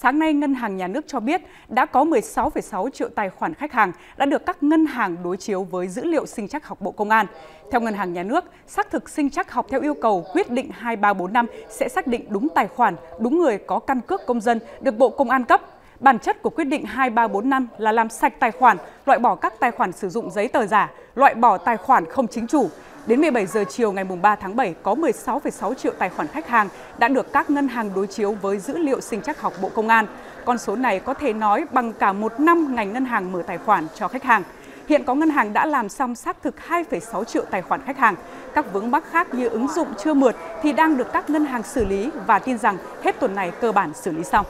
Sáng nay, Ngân hàng Nhà nước cho biết đã có 16,6 triệu tài khoản khách hàng đã được các ngân hàng đối chiếu với dữ liệu sinh chắc học Bộ Công an. Theo Ngân hàng Nhà nước, xác thực sinh chắc học theo yêu cầu quyết định 2345 sẽ xác định đúng tài khoản, đúng người có căn cước công dân được Bộ Công an cấp. Bản chất của quyết định 2345 là làm sạch tài khoản, loại bỏ các tài khoản sử dụng giấy tờ giả, loại bỏ tài khoản không chính chủ, Đến 17 giờ chiều ngày 3 tháng 7, có 16,6 triệu tài khoản khách hàng đã được các ngân hàng đối chiếu với dữ liệu sinh chắc học Bộ Công an. Con số này có thể nói bằng cả một năm ngành ngân hàng mở tài khoản cho khách hàng. Hiện có ngân hàng đã làm xong xác thực 2,6 triệu tài khoản khách hàng. Các vướng mắc khác như ứng dụng chưa mượt thì đang được các ngân hàng xử lý và tin rằng hết tuần này cơ bản xử lý xong.